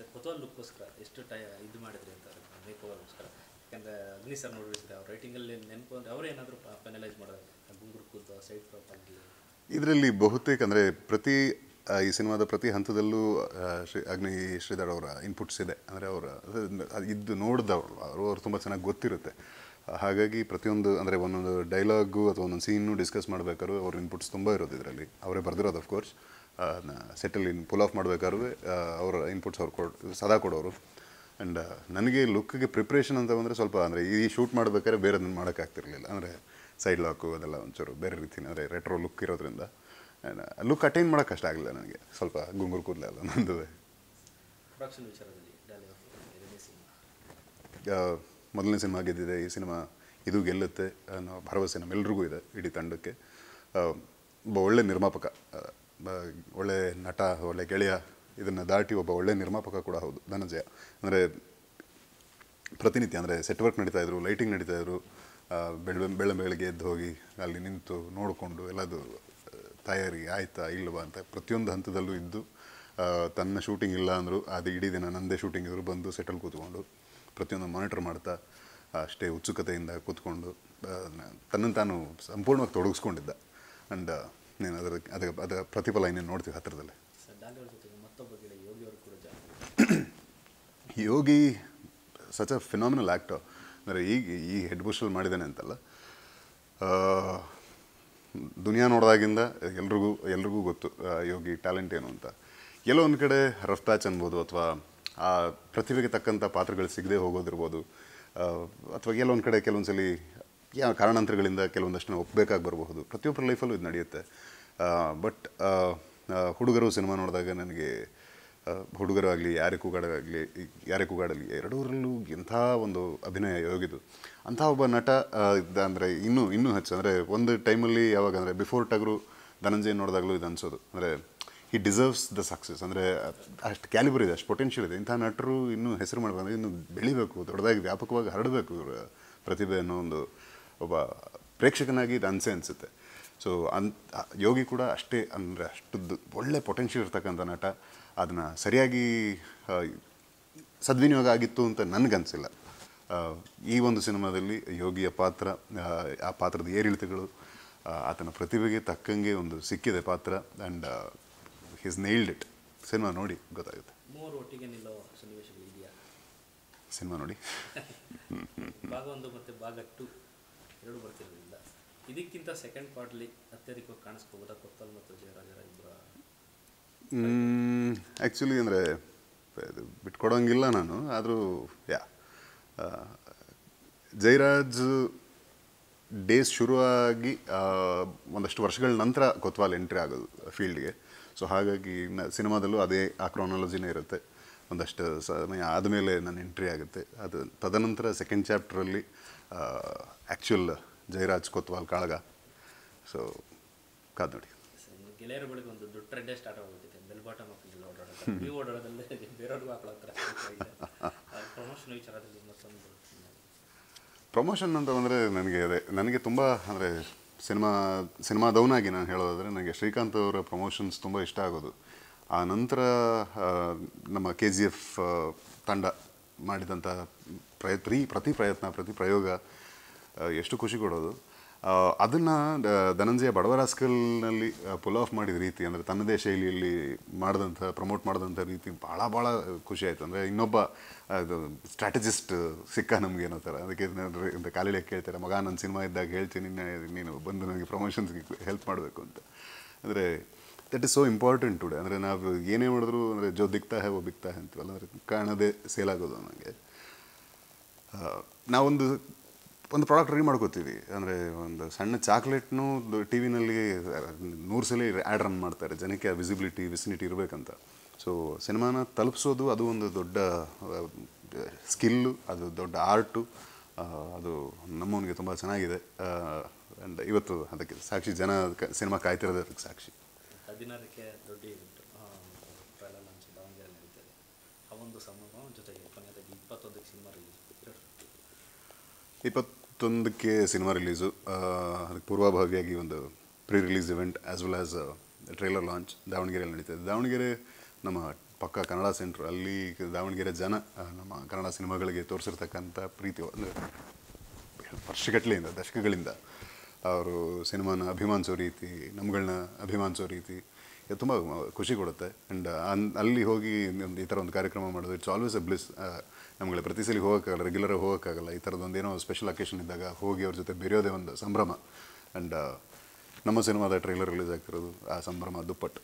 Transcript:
Sir ಕೊತ್ವಾಲ್ ಲುಕ್ಕೋಸ್ಕರ ಎಷ್ಟು tie, ಇದು ಮಾಡಿದ್ರಿ ಅಂತ ಮೇಕ್ ಓವರ್ಗೋಸ್ಕರ ಯಾಕಂದ್ರೆ ಅಗ್ನಿ ಸರ್ ನೋಡಿಸಿದ್ರೆ ಅವ್ರ ರೈಟಿಂಗಲ್ಲಿ ನೆನಪು ಅಂದರೆ ಅವರೇನಾದರೂ ಪೆನಲೈಸ್ ಮಾಡೋದು ಗುಂಗುರು ಕೂತು ಸೈಡ್ ಪ್ರಾಪ್ ಆಗಲಿ ಇದರಲ್ಲಿ ಬಹುತೇಕ ಅಂದರೆ ಪ್ರತಿ ಈ ಸಿನಿಮಾದ ಪ್ರತಿ ಹಂತದಲ್ಲೂ ಶ್ರೀ, ಅಗ್ನಿ ಶ್ರೀಧರ್ ಅವರ ಇನ್ಪುಟ್ಸ್ ಇದೆ. ಅಂದರೆ ಅವರ ಇದು ನೋಡಿದವರು, ಅವರು, ಅವ್ರು ತುಂಬ ಚೆನ್ನಾಗಿ ಗೊತ್ತಿರುತ್ತೆ. ಹಾಗಾಗಿ ಪ್ರತಿಯೊಂದು ಅಂದರೆ ಒಂದೊಂದು ಡೈಲಾಗು ಅಥವಾ ಒಂದೊಂದು ಸೀನು ಡಿಸ್ಕಸ್ ಮಾಡಬೇಕಾದ್ರೂ ಅವ್ರ ಇನ್ಪುಟ್ಸ್ ತುಂಬ ಇರೋದು ಇದರಲ್ಲಿ. ಅವರೇ ಬರೆದಿರೋದು ಅಫ್ಕೋರ್ಸ್ ಸೆಟಲ್ಲಿ ಪುಲ್ ಆಫ್ ಮಾಡಬೇಕಾದ್ರೂ ಅವರ ಇನ್ಪುಟ್ಸ್ ಅವ್ರು ಕೊಡ್ ಸದಾ ಕೊಡೋರು. ಆ್ಯಂಡ್ ನನಗೆ ಲುಕ್ಗೆ ಪ್ರಿಪ್ರೇಷನ್ ಅಂತ ಬಂದರೆ ಸ್ವಲ್ಪ ಅಂದರೆ ಈ ಶೂಟ್ ಮಾಡಬೇಕಾದ್ರೆ ಬೇರೆ ಅದನ್ನು ಮಾಡೋಕ್ಕಾಗ್ತಿರ್ಲಿಲ್ಲ ಅಂದರೆ ಸೈಡ್ ಲಾಕು ಅದೆಲ್ಲ ಒಂಚೂರು ಬೇರೆ ರೀತಿಯ ಅಂದರೆ ರೆಟ್ರೋ ಲುಕ್ ಇರೋದ್ರಿಂದ. ಲುಕ್ ಅಟೈನ್ ಮಾಡೋಕ್ಕೆ ಕಷ್ಟ ಆಗಲಿಲ್ಲ ನನಗೆ. ಸ್ವಲ್ಪ ಗುಂಗುರು ಕೂದಲೇ ಅಲ್ಲ ನಂದು ಮೊದಲನೇ ಸಿನಿಮಾ ಗೆದ್ದಿದೆ. ಈ ಸಿನಿಮಾ ಇದು ಗೆಲ್ಲುತ್ತೆ ಅನ್ನೋ ಭರವಸೆ ನಮ್ಮೆಲ್ಲರಿಗೂ ಇದೆ ಇಡೀ ತಂಡಕ್ಕೆ. ಒಬ್ಬ ಒಳ್ಳೆ ನಿರ್ಮಾಪಕ ಒಳ್ಳೆ ನಟ, ಒಳ್ಳೆ ಗೆಳೆಯ ಇದನ್ನು ದಾಟಿ ಒಬ್ಬ ಒಳ್ಳೆ ನಿರ್ಮಾಪಕ ಕೂಡ ಹೌದು, ಧನಂಜಯ. ಅಂದರೆ ಪ್ರತಿನಿತ್ಯ, ಅಂದರೆ ಸೆಟ್ ವರ್ಕ್ ನಡೀತಾ ಇದ್ರು ಲೈಟಿಂಗ್ ನಡೀತಾ ಇದ್ರು ಬೆಳ್ಳ ಬೆಳ ಬೆಳ ಬೆಳಗ್ಗೆ ಎದ್ದು ಹೋಗಿ, ಅಲ್ಲಿ ನಿಂತು ನೋಡಿಕೊಂಡು ಎಲ್ಲದು ತಯಾರಿ ಆಯಿತಾ ಇಲ್ವಾ ಅಂತ ಪ್ರತಿಯೊಂದು ಹಂತದಲ್ಲೂ ಇದ್ದು ತನ್ನ ಶೂಟಿಂಗ್ ಇಲ್ಲ ಅಂದರೂ ಅದು ಇಡೀ ದಿನ ನಂದೇ ಶೂಟಿಂಗ್ ಇದ್ರು, ಬಂದು ಸೆಟಲ್ ಕೂತ್ಕೊಂಡು ಪ್ರತಿಯೊಂದು ಮಾನಿಟರ್ ಮಾಡ್ತಾ, ಅಷ್ಟೇ ಉತ್ಸುಕತೆಯಿಂದ ಕೂತ್ಕೊಂಡು ತನ್ನನ್ನು ತಾನು ಸಂಪೂರ್ಣವಾಗಿ ತೊಡಗಿಸ್ಕೊಂಡಿದ್ದ. ಆ್ಯಂಡ್ ನೀನು ಅದರ ಅದರ ಅದರ ಪ್ರತಿಫಲ ಏನೇನು ನೋಡ್ತೀವಿ ಹತ್ತಿರದಲ್ಲಿ Yogi such a phenomenal actor ಅಂದರೆ ಈಗ ಈ ಹೆಡ್ ಬುಷಲ್ಲಿ ಮಾಡಿದ್ದಾನೆ ಅಂತಲ್ಲ. ದುನಿಯಾ ನೋಡಿದಾಗಿಂದ ಎಲ್ರಿಗೂ ಎಲ್ರಿಗೂ ಗೊತ್ತು ಯೋಗಿ ಟ್ಯಾಲೆಂಟ್ ಏನು ಅಂತ. ಎಲ್ಲೋ ಒಂದು ಕಡೆ ರಫ್ತಾಚ್ ಅನ್ಬೋದು ಅಥವಾ ಆ ಪ್ರತಿಭೆಗೆ ತಕ್ಕಂಥ ಪಾತ್ರಗಳು ಸಿಗದೆ ಹೋಗೋದಿರ್ಬೋದು. ಅಥವಾ ಕೆಲವೊಂದು ಕಡೆ ಕೆಲವೊಂದು ಕೆಲವೊಂದ್ಸಲಿ ಯಾವ ಕಾರಣಾಂತರಗಳಿಂದ ಕೆಲವೊಂದಷ್ಟು ನಾವು ಒಪ್ಪಬೇಕಾಗಿ ಬರಬಹುದು. ಪ್ರತಿಯೊಬ್ಬರ ಲೈಫಲ್ಲೂ ಇದು ನಡೆಯುತ್ತೆ. ಬಟ್ ಹುಡುಗರು ಸಿನಿಮಾ ನೋಡಿದಾಗ ನನಗೆ ಹುಡುಗರು ಹುಡುಗರಾಗಲಿ ಯಾರೇ ಕೂಗಾಡಾಗಲಿ ಯಾರೇ ಕೂಗಾಡಲಿ, ಎರಡೂರಲ್ಲೂ ಎಂಥ ಒಂದು ಅಭಿನಯ ಯೋಗಿದು. ಅಂಥ ಒಬ್ಬ ನಟ ಇದ್ದ ಅಂದರೆ ಇನ್ನೂ ಇನ್ನೂ ಹೆಚ್ಚು, ಅಂದರೆ ಒಂದು ಟೈಮಲ್ಲಿ ಯಾವಾಗ ಅಂದರೆ ಬಿಫೋರ್ ಟಗರು ಧನಂಜಯ ನೋಡಿದಾಗಲೂ ಇದು ಅನಿಸೋದು. ಅಂದರೆ ಈ ಡಿಸರ್ವ್ಸ್ ದ ಸಕ್ಸಸ್ ಅಂದರೆ ಅಷ್ಟು ಕ್ಯಾಲಿಬರ್ ಇದೆ, ಅಷ್ಟು ಪೊಟೆನ್ಷಿಯಲ್ ಇದೆ. ಇಂಥ ನಟರು ಇನ್ನೂ ಹೆಸರು ಮಾಡಬೇಕು ಇನ್ನೂ ಬೆಳಿಬೇಕು, ದೊಡ್ಡದಾಗಿ ವ್ಯಾಪಕವಾಗಿ ಹರಡಬೇಕು ಇವರ ಪ್ರತಿಭೆ ಅನ್ನೋ ಒಂದು ಒಬ್ಬ ಪ್ರೇಕ್ಷಕನಾಗಿ ಇದು ಅನಿಸೆ ಅನಿಸುತ್ತೆ. ಸೊ ಅನ್ ಯೋಗಿ ಕೂಡ ಅಷ್ಟೇ ಅಂದರೆ ಅಷ್ಟು ಒಳ್ಳೆ ಪೊಟೆನ್ಷಿಯಲ್ ಇರ್ತಕ್ಕಂಥ ನಟ. ಅದನ್ನು ಸರಿಯಾಗಿ ಸದ್ವಿನಿಯೋಗ ಆಗಿತ್ತು ಅಂತ ನನಗನ್ಸಿಲ್ಲ. ಈ ಒಂದು ಸಿನಿಮಾದಲ್ಲಿ ಯೋಗಿಯ ಪಾತ್ರ ಆ, ಪಾತ್ರದ ಏರಿಳಿತಗಳು ಆತನ ಪ್ರತಿಭೆಗೆ ತಕ್ಕಂಗೆ ಒಂದು ಸಿಕ್ಕಿದೆ ಪಾತ್ರ. And his nailed it cinema ನೋಡಿ ಗೊತ್ತಾಗುತ್ತೆ. ಸಿನಿಮಾ ನೋಡಿ. ಭಾಗ ಒಂದು ಮತ್ತು ಭಾಗ ಟು ಎರಡು ಬರ್ತಿರೋದ್ರಿಂದ ಇದಕ್ಕಿಂತ ಸೆಕೆಂಡ್ ಪಾರ್ಟ್ಲಿ ಅತ್ಯಧಿಕವಾಗಿ ಕಾಣಿಸ್ಕೋಬೋದಾ ಕೊತ್ತಲ್ ಮತ್ತು ಜಯರಾಜರ ಇಬ್ಬರ ಆ್ಯಕ್ಚುಲಿ ಅಂದರೆ ಬಿಟ್ಕೊಡೋಂಗಿಲ್ಲ ನಾನು, ಆದರೂ, ಯಾ ಜೈರಾಜ್ ಡೇಸ್ ಶುರುವಾಗಿ ಒಂದಷ್ಟು ವರ್ಷಗಳ ನಂತರ ಕೊತ್ವಾಲ್ ಎಂಟ್ರಿ ಆಗೋದು ಫೀಲ್ಡ್ಗೆ ಸೊ ಹಾಗಾಗಿ ಸಿನಿಮಾದಲ್ಲೂ ಅದೇ, ಆ ಕ್ರಾನಾಲಜಿನೇ ಇರುತ್ತೆ. ಒಂದಷ್ಟು ಸಮಯ ಆದಮೇಲೆ ನನ್ನ ಎಂಟ್ರಿ ಆಗುತ್ತೆ. ಅದು ತದನಂತರ ಸೆಕೆಂಡ್ ಚಾಪ್ಟ್ರಲ್ಲಿ ಆ್ಯಕ್ಚುಲ್ ಜಯರಾಜ್ ಕೊತ್ವಾಲ್ ಕಾಳಗ. ಸೊ ಕಾದ್ ನೋಡಿ. ಗೆಳೆಯರ ಬಳಿಗೆ ಒಂದು ದೊಡ್ಡ ಟ್ರೆಂಡೇ ಸ್ಟಾರ್ಟ್ ಆಗೋಗ್ಬಿಟ್ಟಿದೆ ಬೆಲ್ ಬಾಟಮ್ ಹಾಕಿಲ್ಲ ಓಡಾಡೋದು ನೀವು ಓಡಾಡೋದಲ್ಲೇ ಬೇರೆಯವ್ರಿಗೂ ಹಾಕೊಳ್ಳೋ ಥರ ಪ್ರಮೋಷನ್ ವಿಚಾರದಲ್ಲಿ ಮತ್ತೊಂದು ಪ್ರಮೋಷನ್ ಅಂತ ಅಂದರೆ ನನಗೆ ಅದೇ ನನಗೆ ತುಂಬ ಅಂದರೆ ಸಿನಿಮಾ ಸಿನಿಮಾದವನಾಗಿ ನಾನು ಹೇಳೋದಾದರೆ ನನಗೆ ಶ್ರೀಕಾಂತ್ ಅವರ ಪ್ರಮೋಷನ್ಸ್ ತುಂಬ ಇಷ್ಟ ಆಗೋದು. ಆ ನಂತರ ನಮ್ಮ ಕೆ ಜಿ ಎಫ್ ತಂಡ ಮಾಡಿದಂಥ ಪ್ರಯ ಪ್ರತಿ ಪ್ರತಿ ಪ್ರಯತ್ನ, ಪ್ರತಿ ಪ್ರಯೋಗ ಎಷ್ಟು ಖುಷಿ ಕೊಡೋದು. ಅದನ್ನು ಧನಂಜಯ ಬಡವರಾಸ್ಕಲ್ನಲ್ಲಿ ಪುಲ್ ಆಫ್ ಮಾಡಿದ ರೀತಿ, ಅಂದರೆ ತನ್ನದೇ ಶೈಲಿಯಲ್ಲಿ ಮಾಡಿದಂಥ ಪ್ರಮೋಟ್ ಮಾಡಿದಂಥ ರೀತಿ ಭಾಳ ಭಾಳ ಖುಷಿ ಆಯಿತು. ಅಂದರೆ ಇನ್ನೊಬ್ಬ ಸ್ಟ್ರಾಟಜಿಸ್ಟ್ ಸಿಕ್ಕ ನಮಗೆ ಏನೋ ಥರ ಅದಕ್ಕೆ ಇಂಥ ಕಾಲಿಗೆ ಕೇಳ್ತಾರೆ, ಮಗ ನನ್ನ ಸಿನಿಮಾ ಇದ್ದಾಗ ಹೇಳ್ತೀನಿ ನಿನ್ನೆ ನೀನು ಬಂದು ನನಗೆ ಪ್ರಮೋಷನ್ಸ್ಗೆ ಹೆಲ್ಪ್ ಮಾಡಬೇಕು ಅಂತ. ಅಂದರೆ that is so important today ಅಂದರೆ ನಾವು ಏನೇ ಮಾಡಿದ್ರು ಅಂದರೆ ಜೋ ದಿಕ್ತಾ ಹೇ ಓ ಬಿಕ್ತಾ ಹೇ ಅಂತೀವಲ್ಲ ಅಂದರೆ ಕಾಣದೇ ಸೇಲ್ ಆಗೋದು ನನಗೆ ನಾವೊಂದು ಒಂದು ಪ್ರಾಡಕ್ಟ್ ರೆಡಿ ಮಾಡ್ಕೋತೀವಿ. ಅಂದರೆ ಒಂದು ಸಣ್ಣ ಚಾಕ್ಲೇಟ್ನು ಟಿ ವಿನಲ್ಲಿ ನೂರು ಸಲ ಆ್ಯಡ್ ರನ್ ಮಾಡ್ತಾರೆ. ಜನಕ್ಕೆ ಆ ವಿಸಿಬಿಲಿಟಿ ವಿಸಿನಿಟಿ ಇರಬೇಕಂತ. ಸೊ ಸಿನಿಮಾನ ತಲುಪಿಸೋದು ಅದು ಒಂದು ದೊಡ್ಡ ಸ್ಕಿಲ್ಲು ಅದು ದೊಡ್ಡ ಆರ್ಟು ಅದು ನಮ್ಮವನಿಗೆ ತುಂಬ ಚೆನ್ನಾಗಿದೆ. ಆ್ಯಂಡ್ ಇವತ್ತು ಅದಕ್ಕೆ ಸಾಕ್ಷಿ ಜನ ಸಿನಿಮಾ ಕಾಯ್ತಿರೋದು ಅದಕ್ಕೆ ಸಾಕ್ಷಿ. ಹದಿನಾರಕ್ಕೆ ದೊಡ್ಡ ಇವೆಂಟ್ ಟ್ರೈಲರ್ ಲಾಂಚ್ ದಾವಣಗೆರೆ ನಡೀತದೆ. ಆ ಒಂದು ಸಂಭ್ರಮ ಜೊತೆಗೆ ಕೊನೆಯದಾಗಿ ಇಪ್ಪತ್ತೊಂದಕ್ಕೆ ಸಿನಿಮಾ ರಿಲೀಸ್ ಇಪ್ಪತ್ತೊಂದಕ್ಕೆ ಸಿನಿಮಾ ರಿಲೀಸು ಅದಕ್ಕೆ ಪೂರ್ವಭಾವಿಯಾಗಿ ಒಂದು pre release event as well as trailer launch ದಾವಣಗೆರೆಯಲ್ಲಿ ನಡೀತದೆ. ದಾವಣಗೆರೆ ನಮ್ಮ ಪಕ್ಕ ಕನ್ನಡ ಸೆಂಟ್ರ್ ಅಲ್ಲಿ ದಾವಣಗೆರೆ ಜನ ನಮ್ಮ ಕನ್ನಡ ಸಿನಿಮಾಗಳಿಗೆ ತೋರಿಸಿರ್ತಕ್ಕಂಥ ಪ್ರೀತಿ, ಅಂದರೆ ವರ್ಷಗಟ್ಟಲೆಯಿಂದ, ದಶಕಗಳಿಂದ ಅವರು ಸಿನಿಮಾನ ಅಭಿಮಾನಿಸೋ ರೀತಿ ನಮ್ಗಳನ್ನ ಅಭಿಮಾನಿಸೋ ರೀತಿ ತುಂಬ ಖುಷಿ ಕೊಡುತ್ತೆ. ಆ್ಯಂಡ್ ಅಲ್ಲಿ ಹೋಗಿ ಈ ಥರ ಒಂದು ಕಾರ್ಯಕ್ರಮ ಮಾಡೋದು ಇಟ್ಸ್ ಆಲ್ವೇಸ್ ಎ ಬ್ಲಿಸ್ ನಮ್ಗಳ ಪ್ರತಿ ಸಲ ಹೋಗೋಕ್ಕಾಗಲ್ಲ ರೆಗ್ಯುಲರಾಗಿ ಹೋಗೋಕ್ಕಾಗಲ್ಲ. ಈ ಥರದ್ದೊಂದು ಏನೋ ಸ್ಪೆಷಲ್ ಅಕೇಶನ್ ಇದ್ದಾಗ ಹೋಗಿ ಅವ್ರ ಜೊತೆ ಬೆರೆಯೋದೇ ಒಂದು ಸಂಭ್ರಮ. ಆ್ಯಂಡ್ ನಮ್ಮ ಸಿನಿಮಾದ ಟ್ರೈಲರ್ ರಿಲೀಸ್ ಆಗ್ತಿರೋದು ಆ ಸಂಭ್ರಮ ದುಪ್ಪಟ್ಟು.